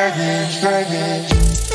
baggage, baggage.